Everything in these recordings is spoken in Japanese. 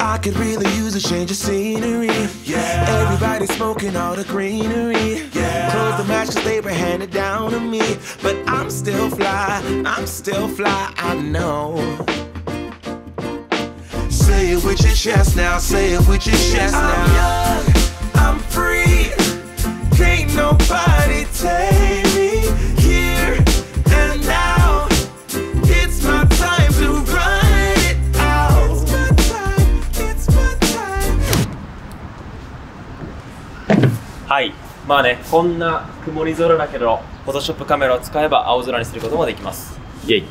I could really use a change of scenery. Yeah. Everybody smoking all the greenery. Yeah. Close the match cause they were handed down to me. But I'm still fly, I'm still fly, I know. Say it with your chest now, say it with your chest now. I'm young, I'm free. Can't nobody take はい。まあね、こんな曇り空だけど、フォトショップカメラを使えば青空にすることもできます。イェイ。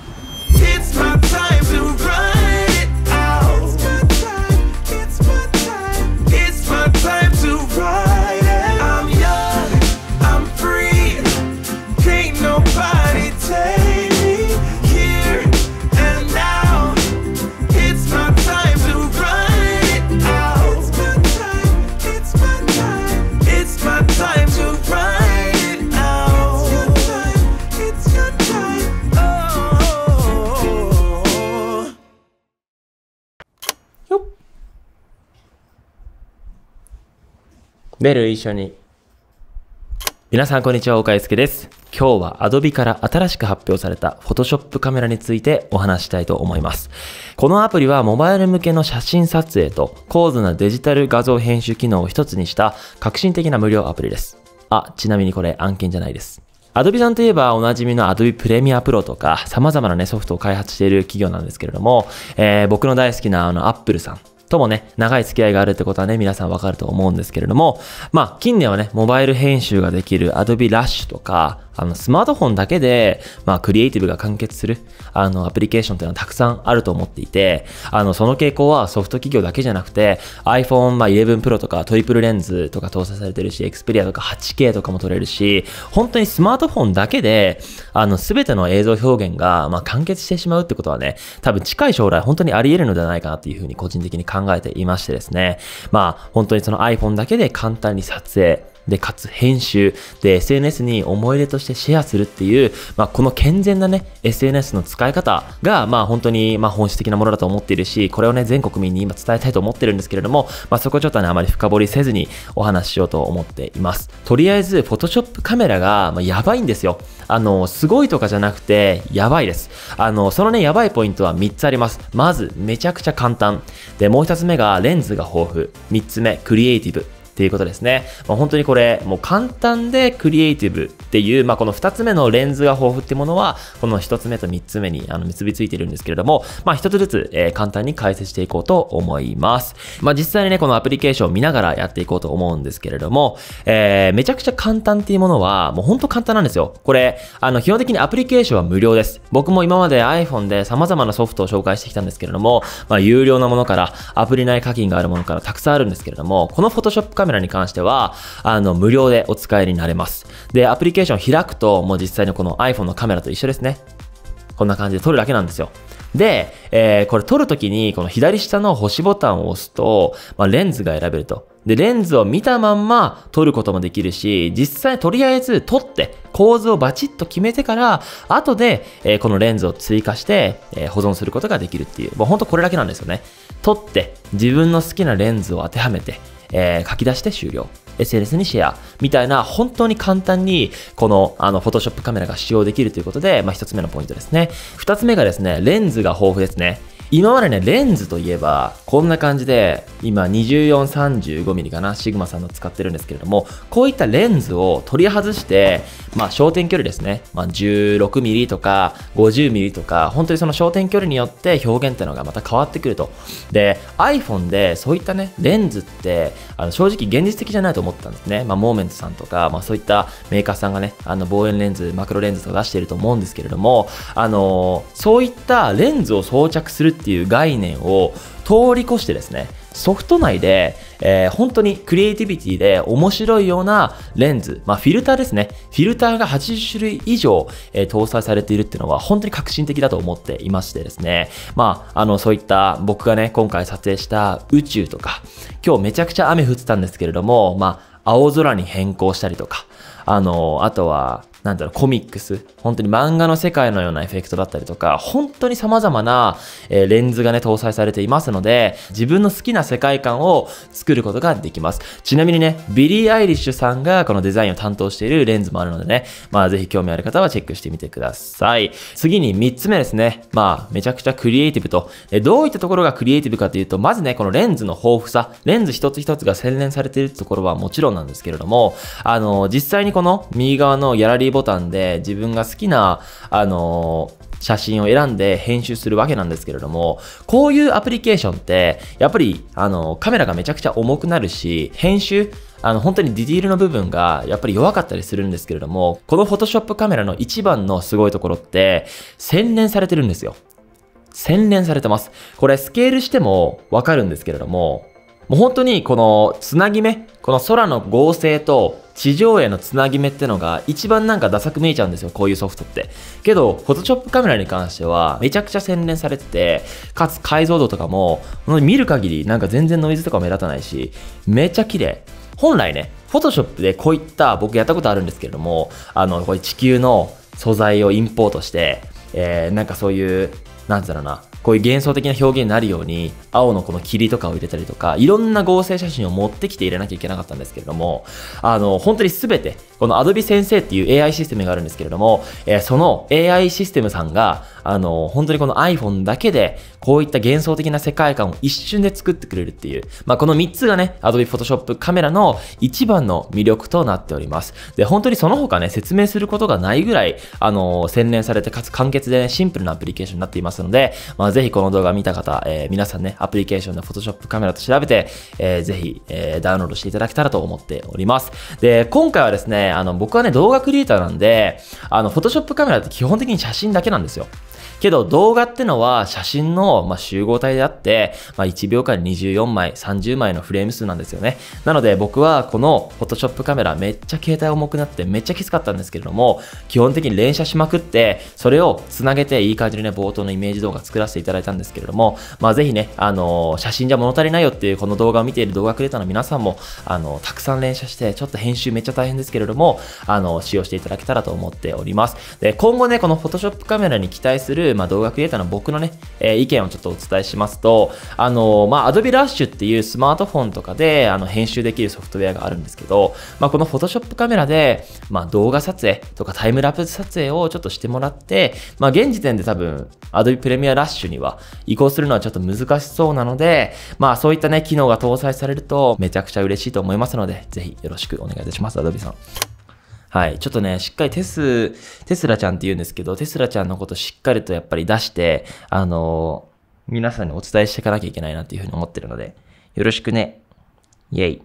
ベル一緒に。皆さんこんにちは、岡井介です。今日は Adobe から新しく発表された Photoshop カメラについてお話ししたいと思います。このアプリはモバイル向けの写真撮影と高度なデジタル画像編集機能を一つにした革新的な無料アプリです。あ、ちなみにこれ案件じゃないです。Adobe さんといえばおなじみの Adobe Premiere Pro とか様々なねソフトを開発している企業なんですけれども、えー僕の大好きなあの Apple さんともね、長い付き合いがあるってことはね、皆さんわかると思うんですけれども、まあ、近年はね、モバイル編集ができる Adobe Rush とか、あの、スマートフォンだけで、まあ、クリエイティブが完結する、あの、アプリケーションっていうのはたくさんあると思っていて、あの、その傾向はソフト企業だけじゃなくて、iPhone、まあ、11 Pro とかトリプルレンズとか搭載されてるし、Xperia とか 8K とかも撮れるし、本当にスマートフォンだけで、あの、すべての映像表現が、まあ、完結してしまうってことはね、多分近い将来本当にあり得るのではないかなっていうふうに個人的に考考えていましてですね、まあ、本当にその iPhone だけで簡単に撮影、で、かつ編集、で、SNS に思い出としてシェアするっていう、まあ、この健全なね、SNS の使い方が、まあ、本当に、まあ、本質的なものだと思っているし、これをね、全国民に今伝えたいと思ってるんですけれども、まあ、そこちょっとね、あまり深掘りせずにお話ししようと思っています。とりあえず、Photoshop カメラが、まあ、やばいんですよ。あの、すごいとかじゃなくて、やばいです。あの、そのね、やばいポイントは3つあります。まず、めちゃくちゃ簡単。で、もう1つ目が、レンズが豊富。3つ目、クリエイティブ。っていうことですね。まあ、本当にこれ、もう簡単でクリエイティブっていう、まあ、この2つ目のレンズが豊富ってものは、この1つ目と3つ目にあの結びついてるんですけれども、まあ、1つずつ、えー簡単に解説していこうと思います。まあ、実際にね、このアプリケーションを見ながらやっていこうと思うんですけれども、えーめちゃくちゃ簡単っていうものは、もう本当簡単なんですよ。これ、あの、基本的にアプリケーションは無料です。僕も今まで iPhone で様々なソフトを紹介してきたんですけれども、まあ、有料なものから、アプリ内課金があるものからたくさんあるんですけれども、この Photoshop メラに関しては、あの、無料でお使いになれます。で、アプリケーション開くと、もう実際にこの iPhone のカメラと一緒ですね。こんな感じで撮るだけなんですよ。で、えーこれ撮るときに、この左下の星ボタンを押すと、まあ、レンズが選べると。で、レンズを見たまんま撮ることもできるし、実際とりあえず撮って、構図をバチッと決めてから、後で、えーこのレンズを追加して、えー保存することができるっていう、もうほんとこれだけなんですよね。撮って、自分の好きなレンズを当てはめて、えー書き出して終了。SNS にシェアみたいな本当に簡単にこのあの Photoshop カメラが使用できるということで、まあ、一つ目のポイントですね。二つ目がですね、レンズが豊富ですね。今までね、レンズといえば、こんな感じで、今24、35mm かな、シグマさんの使ってるんですけれども、こういったレンズを取り外して、まあ、焦点距離ですね。まあ、16mm とか 50mm とか、本当にその焦点距離によって表現っていうのがまた変わってくると。で、iPhone でそういったね、レンズって、あの正直現実的じゃないと思ったんですね。まあ、モーメントさんとか、まあ、そういったメーカーさんがね、あの望遠レンズ、マクロレンズとか出していると思うんですけれども、あのそういったレンズを装着するっていう概念を通り越してですね、ソフト内で、えー本当にクリエイティビティで面白いようなレンズ、まあ、フィルターですね。フィルターが80種類以上、えー搭載されているっていうのは本当に革新的だと思っていましてですね。まあ、あの、そういった僕がね、今回撮影した宇宙とか、今日めちゃくちゃ雨降ってたんですけれども、まあ、青空に変更したりとか、あの、あとはなんだろう、コミックス、本当に漫画の世界のようなエフェクトだったりとか、本当に様々な、えーレンズがね、搭載されていますので、自分の好きな世界観を作ることができます。ちなみにね、ビリー・アイリッシュさんがこのデザインを担当しているレンズもあるのでね、まあぜひ興味ある方はチェックしてみてください。次に3つ目ですね。まあ、めちゃくちゃクリエイティブと、えどういったところがクリエイティブかというと、まずね、このレンズの豊富さ、レンズ一つ一つが洗練されているところはもちろんなんですけれども、あの、実際にこの右側のギャラリーボタンで自分が好きな、あの、写真を選んで編集するわけなんですけれども、こういうアプリケーションって、やっぱり、あの、カメラがめちゃくちゃ重くなるし、編集、あの、本当にディティールの部分がやっぱり弱かったりするんですけれども、この Photoshop カメラの一番のすごいところって、洗練されてるんですよ。洗練されてます。これスケールしてもわかるんですけれども、もう本当にこのつなぎ目、この空の合成と地上絵のつなぎ目ってのが一番なんかダサく見えちゃうんですよ、こういうソフトって。けど、Photoshop カメラに関してはめちゃくちゃ洗練されてて、かつ解像度とかも、見る限りなんか全然ノイズとか目立たないし、めっちゃ綺麗。本来ね、Photoshop でこういった、僕やったことあるんですけれども、あの、これ地球の素材をインポートして、えー、なんかそういう、なんつうのな、こういう幻想的な表現になるように、青のこの霧とかを入れたりとか、いろんな合成写真を持ってきて入れなきゃいけなかったんですけれども、あの、本当に全て、この Adobe 先生っていう AI システムがあるんですけれども、えーその AI システムさんが、あの、本当にこの iPhone だけで、こういった幻想的な世界観を一瞬で作ってくれるっていう、まあ、この3つがね、Adobe Photoshop カメラの一番の魅力となっております。で、本当にその他ね、説明することがないぐらい、あの、洗練されて、かつ簡潔でね、シンプルなアプリケーションになっていますので、まあ、ぜひこの動画見た方、えー皆さんね、アプリケーションで Photoshop カメラと調べて、えーぜひ、えーダウンロードしていただけたらと思っております。で、今回はですね、あの、僕はね、動画クリエイターなんで、あの、フォトショップカメラって基本的に写真だけなんですよ。けど動画ってのは写真の、ま、集合体であって、まあ、1秒間24枚、30枚のフレーム数なんですよね。なので僕はこの Photoshop カメラめっちゃ携帯重くなってめっちゃきつかったんですけれども、基本的に連写しまくって、それをつなげていい感じにね、冒頭のイメージ動画作らせていただいたんですけれども、まあぜひね、あの写真じゃ物足りないよっていうこの動画を見ている動画クリエイターの皆さんも、あのたくさん連写して、ちょっと編集めっちゃ大変ですけれども、あの使用していただけたらと思っております。で、今後ね、この Photoshop カメラに期待する、まあ、動画クリエイターの僕のね、えー意見をちょっとお伝えしますと、あの、まあ、Adobe Rush っていうスマートフォンとかで、あの、編集できるソフトウェアがあるんですけど、まあ、この Photoshop カメラで、まあ、動画撮影とかタイムラプス撮影をちょっとしてもらって、まあ、現時点で多分、Adobe Premiere Rush には移行するのはちょっと難しそうなので、まあ、そういったね、機能が搭載されると、めちゃくちゃ嬉しいと思いますので、ぜひよろしくお願いいたします、Adobe さん。はい。ちょっとね、しっかりテス、テスラちゃんって言うんですけど、テスラちゃんのことしっかりとやっぱり出して、あの皆さんにお伝えしていかなきゃいけないなっていうふうに思ってるので、よろしくね。イェイ。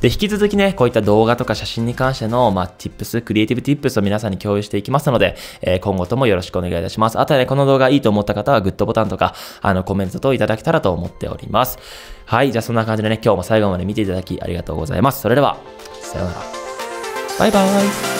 で、引き続きね、こういった動画とか写真に関しての、まあ、tips、クリエイティブ tips を皆さんに共有していきますので、えー今後ともよろしくお願いいたします。あとはね、この動画いいと思った方はグッドボタンとか、あの、コメント等いただけたらと思っております。はい。じゃあそんな感じでね、今日も最後まで見ていただきありがとうございます。それでは、さようなら。バイバイ。